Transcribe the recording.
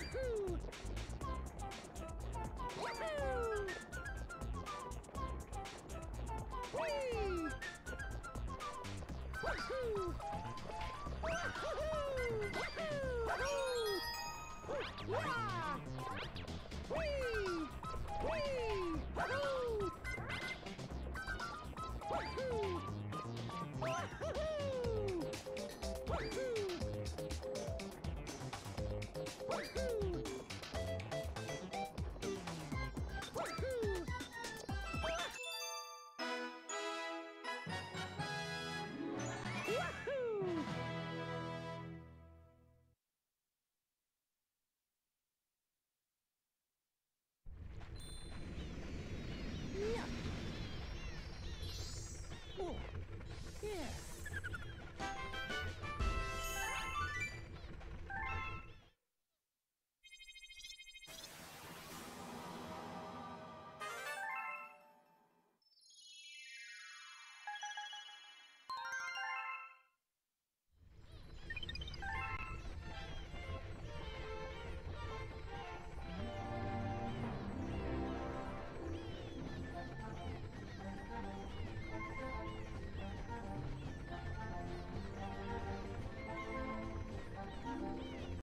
Yahoo! Yahoo! Wahoo! Wahoo! Wahoo! Wahoo!